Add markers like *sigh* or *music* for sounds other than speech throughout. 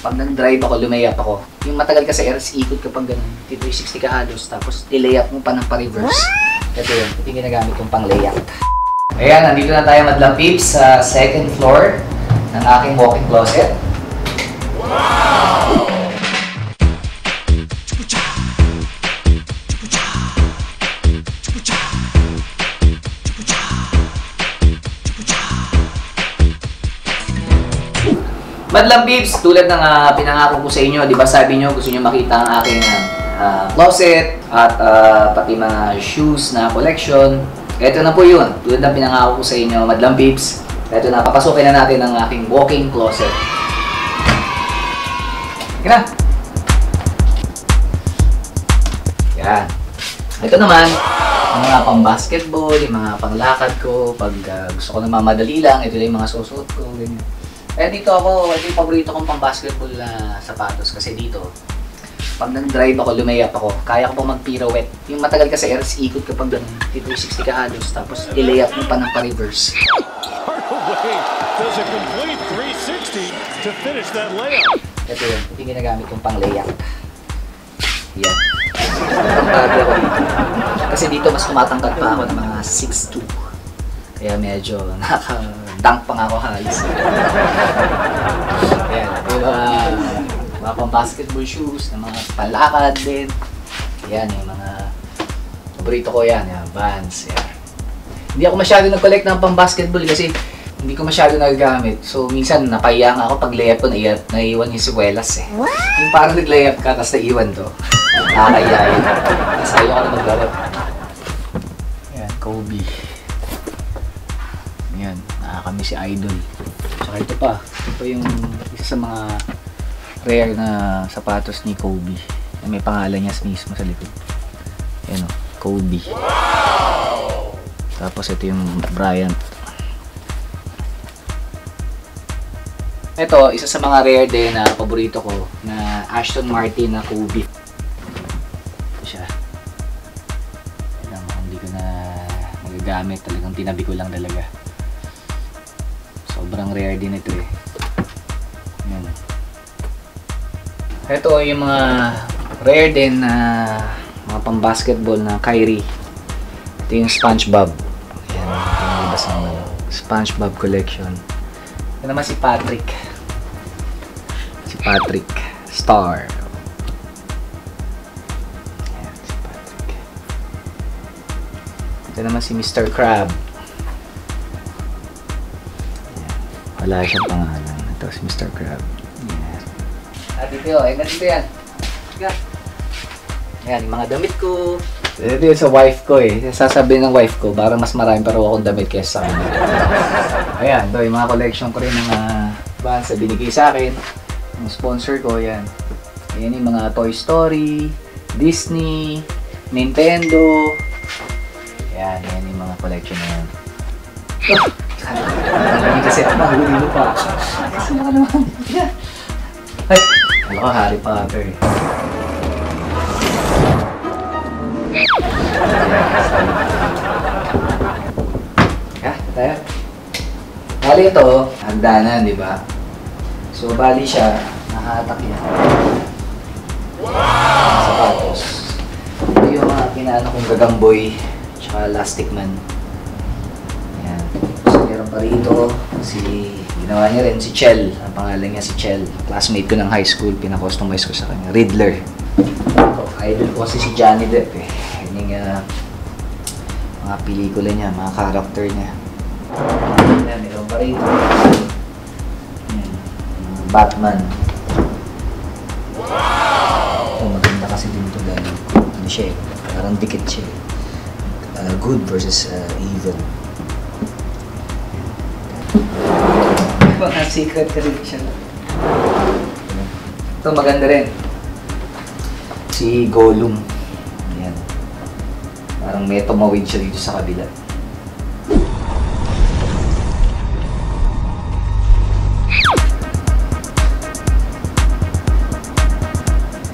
Pag nag-drive ako, lumayap ako. Yung matagal ka sa airs, ikot kapag ganun. 360 ka halos, tapos ilayap mo pa ng pa-reverse. Ito yun, ito yung ginagamit kong pang layout. Ayan, nandito na tayo madlang peeps sa second floor ng aking walk-in closet. Madlang Peeps, tulad ng ah, pinangako ko sa inyo, di ba sabi nyo gusto nyo makita ang aking ah, closet at ah, pati mga shoes na collection. Ito na po yun. Tulad ng pinangako ko sa inyo, Madlang Peeps. Ito na, papasukin na natin ang aking walking closet. Na. Yan. Ito naman, ang mga pang basketball, yung mga panglakad ko, pag ah, gusto ko na mamadali lang, ito lang yung mga susuot ko, ganyan. Eh dito ako, ito yung paborito kong pang basketball na sapatos kasi dito, pag nag-drive ako, lumayap ako, kaya ko pa mag-pirouette. Yung matagal ka sa airs, ikot ka pag ganun, 360 ka halos, tapos ilayap mo pa ng pa-reverse. Does a complete 360 to finish that layup. Ito yun, ito yung ginagamit kong pang layout. Yan. Pagpapagod ako dito. Kasi dito mas tumatangkad pa ako ng mga 6'2". Kaya medyo *laughs* nakaka-dunk pa nga ako halos. *laughs* Ayan, yung mga, mga pang basketball shoes, na mga panlakad din. Yan, yung mga paborito ko yan, yan Vans, yan. Hindi ako masyado nag-collect ng pang basketball kasi hindi ko masyado nagagamit. So, minsan napahiya nga ako pag layup ko, naiwan, yung siwelas eh. Yung parang nag-layup ka, tapos naiwan to. Nakakaya yun. Tapos ayaw ka na maglalap. Yan, Kobe. Yan, nakakami si Idol. Tsaka ito pa. Ito yung isa sa mga rare na sapatos ni Kobe. May pangalan niya mismo sa likod. Yan o, Kobe. Tapos ito yung Bryant. Ito, isa sa mga rare din na paborito ko na Ashton Martin na Kobe. Ito siya. Alam mo, hindi ko na nagagamit. Talagang tinabi ko lang talaga. Sobrang rare din ito eh. Yan. Ito yung mga rare din na mga pang-basketball na Kyrie. Ito yung SpongeBob. Yan, ito yung libas ng SpongeBob collection. Ito naman si Patrick. Si Patrick Star. Yan, si Patrick. Ito naman si Mr. Crab. Wala siyang pangalan. Ito si Mr. Crab. Yan. Ah, dito yun. Eh, ganito yan. Yan. Yan, yung mga damit ko. Ito yun sa wife ko eh. Sasabihin ng wife ko, para mas marami pero akong damit kesa sa kanya. Ayan, ito yung mga collection ko rin ng mga bands na binigay sa akin. Yung sponsor ko, yan. Ayan yung mga Toy Story, Disney, Nintendo. Ayan, yan yung mga collection na yan. Hindi kasi ako mahuli mo pa. Kasi naka naman. Ay, alam ko Harry Potter eh. Ah, tayo. Bali ito, hagdanan, di ba? So, bali siya, nakahatak yan. Wow! Sapatos. Ito yung mga pinaano kong gagamboy, tsaka elastic man. So, pa rito, si, ginawa niya rin, si Chell. Ang pangalan niya si Chell. Classmate ko ng high school, pinakustomize ko sa kanya. Riddler. Ito, idol ko kasi si Johnny Depp eh. Yan yung uh, mga pelikula niya, mga character niya. Yan, meron pa rito. Batman. Wow! Ito, maganda kasi din ito dahil ano siya eh, parang dikit siya eh. Uh, good versus uh, evil. Mga secret siya. Ito maganda rin. Si Gollum. Yan. Parang may tumawid siya dito sa kabila.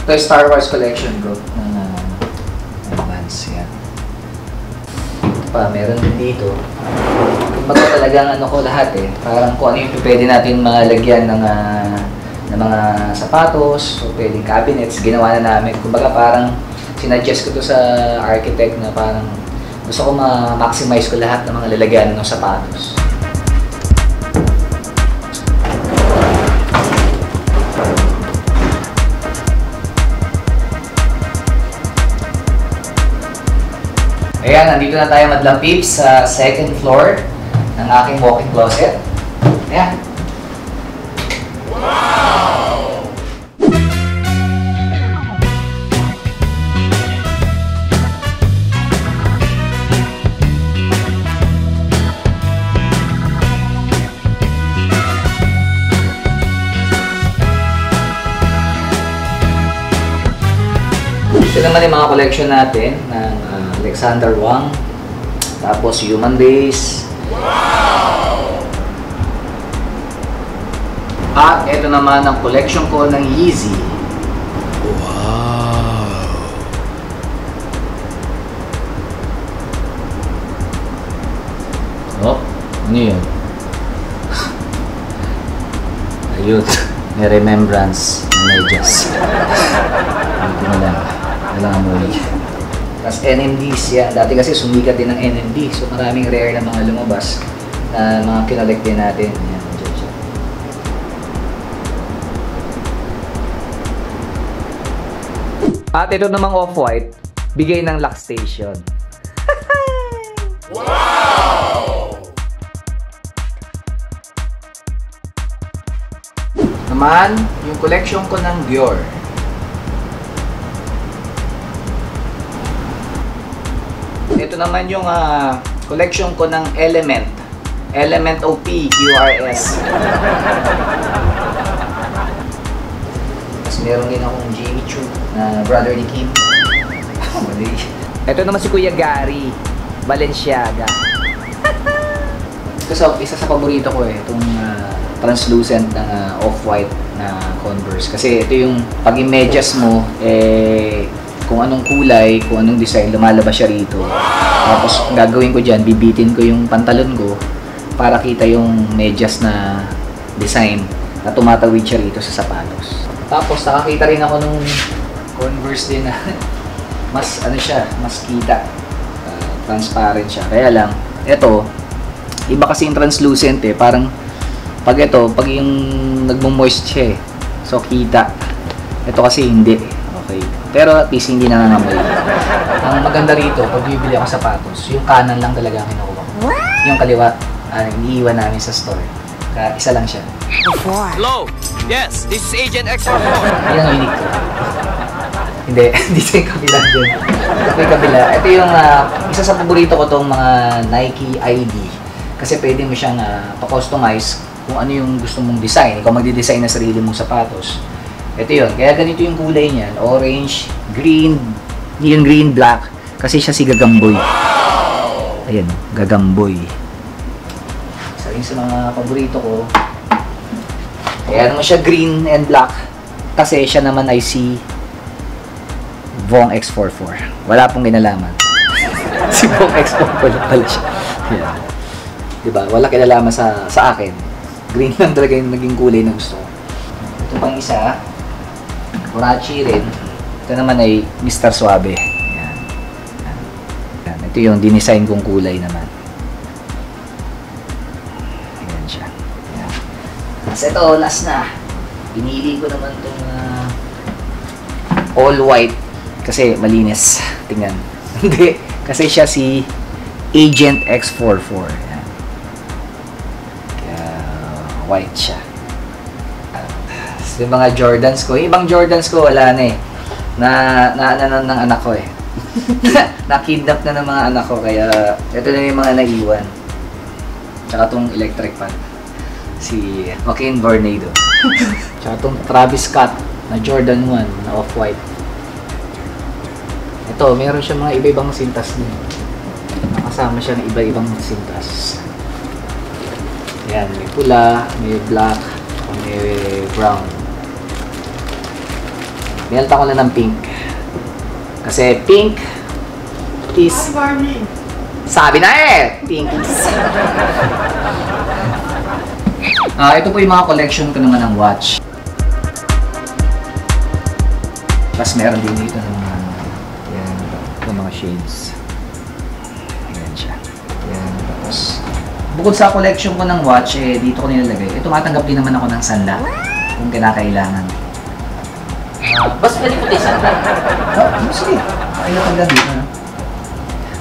Ito yung Star Wars collection. Na uh, Vans, yan. Ito pa, meron din dito. Kumbaga talagang ano ko lahat eh. Parang kung ano yung pwede natin malagyan ng uh, na mga sapatos o pwedeng cabinets, ginawa na namin. Kumbaga parang sinadjust ko to sa architect na parang gusto ko ma-maximize ko lahat ng mga lalagyan ng sapatos. Ayan, nandito na tayo madlang peeps sa second floor ng aking walk-in closet. Ayan. Ito naman yung mga collection natin ng ah, Alexander Wang. Tapos Human Base. At ito naman ang collection ko ng Yeezy. Wow! Oh, ano yun? *laughs* Ayun, may remembrance ng medyas. *laughs* Hindi mo lang. Walang amoy. Tapos NMDs yan. Dati kasi sumikat din ng NMD. So maraming rare na mga lumabas na mga kinolect din natin. Yan. At ito namang off-white, bigay ng Lock Station. *laughs* Naman, yung collection ko ng Dior. Ito naman yung ah, collection ko ng Element. Element OP QRS. Tapos meron din akong Jimmy Choo na brother ni Kim. *laughs* Ito naman si Kuya Gary. Balenciaga. Ito sa, isa sa paborito ko eh, itong ah, translucent na ah, off-white na Converse. Kasi ito yung pag medyas mo, eh, kung anong kulay, kung anong design, lumalabas siya rito. Tapos, gagawin ko dyan, bibitin ko yung pantalon ko para kita yung medyas na design na tumatawid siya rito sa sapatos. Tapos, nakakita rin ako nung Converse din na *laughs* mas, ano siya, mas kita. Ah, transparent siya. Kaya lang, ito, iba kasi yung translucent eh. Parang, pag ito, pag yung nagmo-moist siya eh. So, kita. Ito kasi hindi. Okay. Pero at least hindi nangangamoy. Ang maganda rito, pag bibili ako sapatos, yung kanan lang talaga ang kinukuha ko. Yung kaliwa, ah, iniiwan namin sa store. Kaya isa lang siya. Hello. Yes, this is Agent X44. Yan ang unique ko. *laughs* Hindi, *laughs* dito yung kabila dyan. Ito yung kabila. Ito yung ah, isa sa paborito ko tong mga Nike ID. Kasi pwede mo siyang ah, pa-customize kung ano yung gusto mong design. Ikaw magde-design na sarili mong sapatos. Ito yun. Kaya ganito yung kulay niyan. Orange, green, yung green, black. Kasi siya si Gagamboy. Ayan, Gagamboy. Isa rin sa mga paborito ko. Kaya naman siya green and black. Kasi siya naman ay si Vong X44. Wala pong kinalaman. *laughs* si Vong X44 lang pala siya. Yeah. Diba? Wala kinalaman sa, sa akin. Green lang talaga yung naging kulay na gusto. Ito pang isa. Kurachi rin. Ito naman ay Mr. Suave. Yan. Yan. Yan. Ito yung dinesign kong kulay naman. Ayan siya. Yan. Tapos ito, last na. Pinili ko naman itong ah, all white kasi malinis. *laughs* Tingnan. *laughs* Hindi. Kasi siya si Agent X44. Yan. Kaya white siya. Yung mga Jordans ko, yung ibang Jordans ko wala na eh. Na, na, na, na ng anak ko eh. *laughs* Na-kidnap na ng mga anak ko kaya ito na yung mga naiwan. Tsaka tong electric fan. Si Joaquin Vornado. *laughs* Tsaka tong Travis Scott na Jordan 1 na off-white. Ito, meron siya mga iba-ibang sintas din. Nakasama siya ng iba-ibang sintas. Yan, may pula, may black, may brown. Nilta ko na ng pink. Kasi pink is... Sabi na eh! Pink is... Ah, ito po yung mga collection ko naman ng watch. Tapos meron din dito ng mga, yan, ng mga shades. Ayan siya. Yan, tapos, bukod sa collection ko ng watch, eh, dito ko nilalagay. Eh, tumatanggap din naman ako ng sanla kung kinakailangan. Ah, Bas pwede ko tayo sanda. Oh, sige. Okay na pagka dito, no?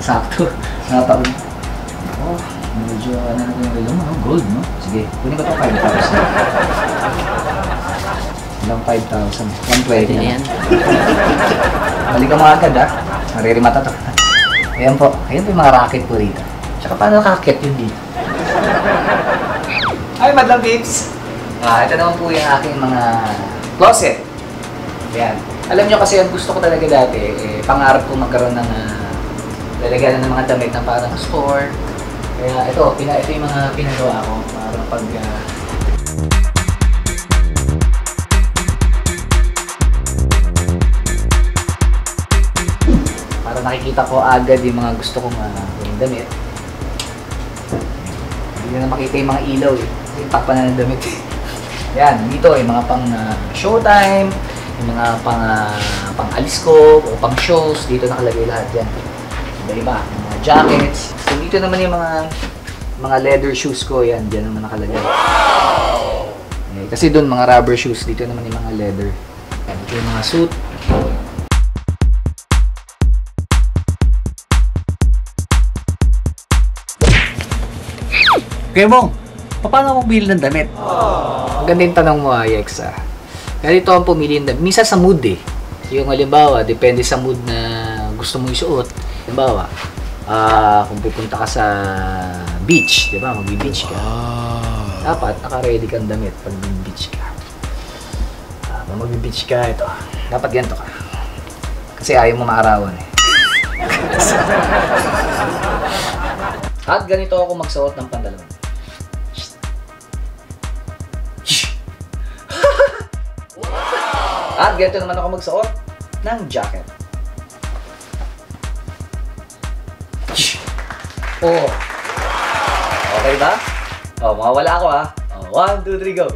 Sakto. Nataon. Oh, medyo ano na yung mo, no? Gold, no? Sige, kunin ko ito 5,000. Ilang 5,000? 120 Pwede na yan. *laughs* Balik ka mga agad, ha? Maririmata to. Ayan po. Ayan po yung mga racket po rito. Tsaka paano nakakit yun dito? Hi, Madam Pips! Ah, ito naman po yung aking mga closet. Ayan. Alam nyo kasi ang gusto ko talaga dati, eh, pangarap ko magkaroon ng uh, lalagyan ng mga damit na parang store. Kaya ito, pina, ito yung mga pinagawa ko para pag ah, para nakikita ko agad yung mga gusto kong uh, yung damit. Hindi na makita yung mga ilaw eh. Kasi takpan na ng damit. *laughs* Yan, dito yung mga pang uh, showtime, yung mga pang, uh, pang alis ko, o pang shows, dito nakalagay lahat yan. Iba-iba, yung mga jackets. So dito naman yung mga mga leather shoes ko, yan, dyan naman nakalagay. Eh, kasi doon mga rubber shoes, dito naman yung mga leather. Yan, ito yung mga suit, Kuya Bong, paano ako bili ng damit? Maganda yung tanong mo, Ayex, ah. Ganito ang pumili Minsan sa mood eh. Yung halimbawa, depende sa mood na gusto mo isuot. Halimbawa, ah kung pupunta ka sa beach, di ba? Magbi-beach ka. Dapat naka-ready kang damit pag mag-beach ka. Ah, pag magbi-beach ka, ito. Dapat ganito ka. Kasi ayaw mo maarawan eh. *laughs* At ganito ako magsuot ng pantalon. At ganito naman ako magsuot ng jacket. Oh. Okay ba? Oh, mawawala ako ha. Oh, one, two, three, go.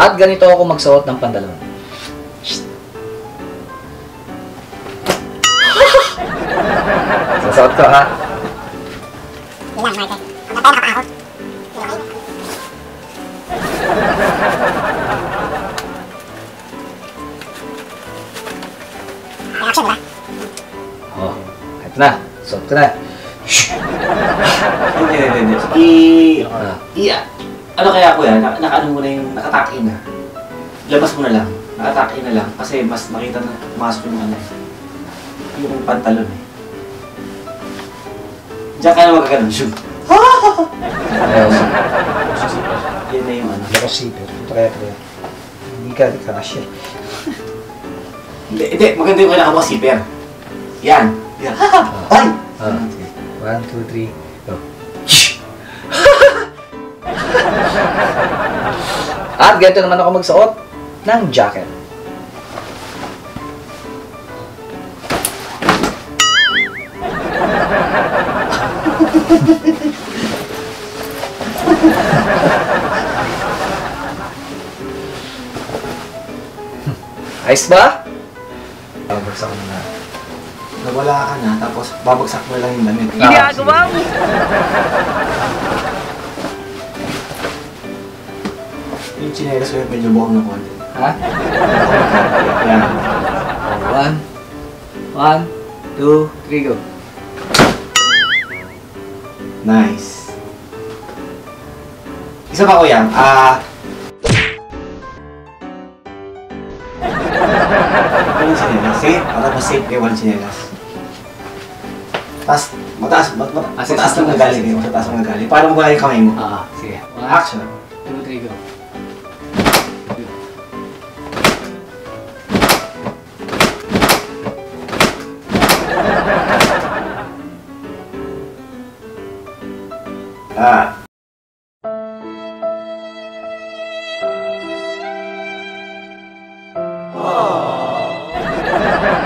At ganito ako magsuot ng pantalon. Sasuot ko ha. Oh, ito na. Suot ko na. Hindi, hindi, hindi. I... Ah. I... Ano kaya ko yan? Naka, nakaano mo na yung nakatake na. Labas mo na lang. Nakatake na lang. Kasi mas makita na pumasok yung ano. Yung pantalon eh. Diyan ka na yung ano. Kaya. Hindi ka. Hindi, hindi. Maganda yung kailangan mo zipper. Yan. Yan. Ay! One, two, three, go. At ganito naman ako magsuot ng jacket. Ayos ba? Babagsak ko na. Nawala ka na, tapos babagsak mo lang yung damit. Ginagawa mo! Yung chinelas ko medyo buhang na konti. Ha? Yan. One, one, two, three, go. Nice. Isa pa kuya, ah... Walang chinelas. Sige, para mas safe kayo walang chinelas. Tapos, mataas, mat, mat, Ah, mataas lang magaling. sige. Mataas lang magaling. Para mawala yung kamay mo. Ah, sige. Action. two, three, go.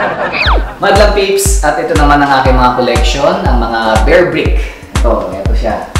*laughs* Madlang peeps, at ito naman ang aking mga collection, ang mga bear brick. Ito, ito siya.